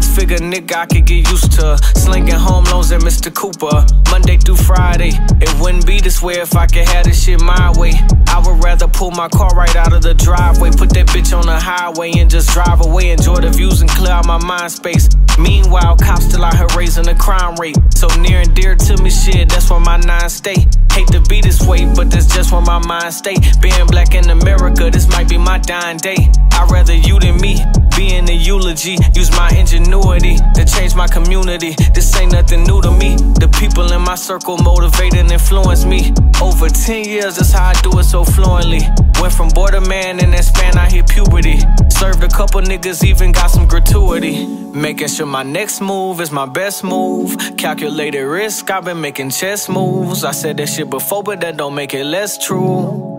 figure nigga I could get used to. Slinging home loans at Mr. Cooper. Monday through Friday. It wouldn't be this way if I could have this shit my way. I would rather pull my car right out of the driveway. Put that bitch on the highway and just drive away. Enjoy the views and clear out my mind space. Meanwhile, cops still out here raising the crime rate. So near and dear to me, shit, that's where my nine stay. Hate to be this way, but that's just where my mind stay. Being black in America, this might be my dying day. I'd rather you than me. Be in the eulogy, use my ingenuity to change my community. This ain't nothing new to me. The people in my circle motivate and influence me. Over 10 years, that's how I do it so fluently. Went from boy to man in that span, I hit puberty. Served a couple niggas, even got some gratuity. Making sure my next move is my best move. Calculated risk, I've been making chess moves. I said that shit before, but that don't make it less true.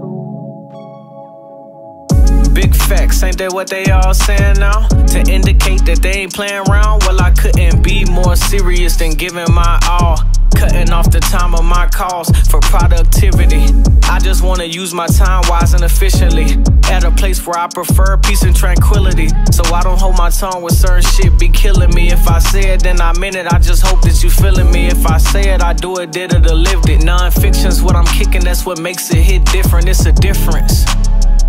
Facts, ain't that what they all saying now? To indicate that they ain't playing around? Well, I couldn't be more serious than giving my all. Cutting off the time of my calls for productivity. I just wanna use my time wise and efficiently. At a place where I prefer peace and tranquility. So I don't hold my tongue with certain shit be killing me. If I say it, then I mean it. I just hope that you feeling me. If I say it, I do it, did it, or lived it. Non-fiction's what I'm kicking, that's what makes it hit different. It's a difference.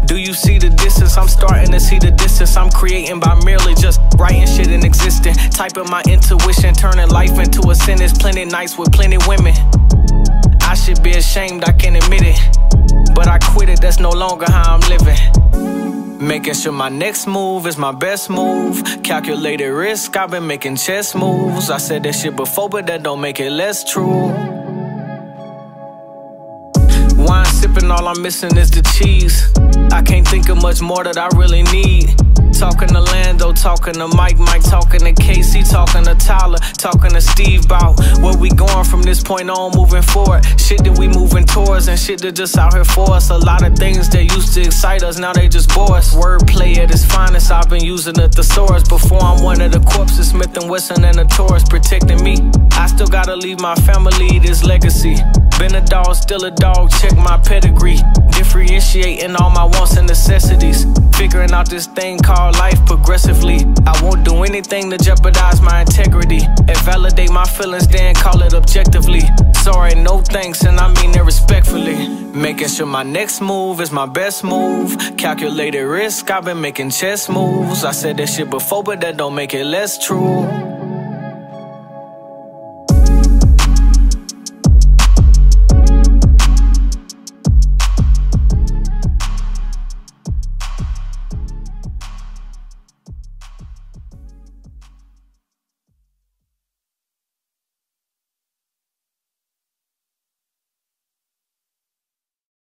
Do you see the distance? I'm starting to see the distance I'm creating by merely just writing shit in existence. Typing my intuition, turning life into a sentence. Plenty nights with plenty women. I should be ashamed, I can admit it. But I quit it, that's no longer how I'm living. Making sure my next move is my best move. Calculated risk, I've been making chess moves. I said that shit before, but that don't make it less true. All I'm missing is the cheese. I can't think of much more that I really need. Talking to Lando, talking to Mike, Mike talking to Casey, talking to Tyler, talking to Steve about where we going from this point on, moving forward. Shit that we moving towards and shit that just out here for us. A lot of things that used to excite us, now they just bore us. Wordplay at its finest, I've been using the thesaurus before I'm one of the corpses. Smith and Wesson and the Taurus protecting me. I still gotta leave my family this legacy. Been a dog, still a dog, check my pedigree. Differentiating all my wants and necessities. Figuring out this thing called life progressively. I won't do anything to jeopardize my integrity. And validate my feelings, then call it objectively. Sorry, no thanks, and I mean it respectfully. Making sure my next move is my best move. Calculated risk, I've been making chess moves. I said that shit before, but that don't make it less true.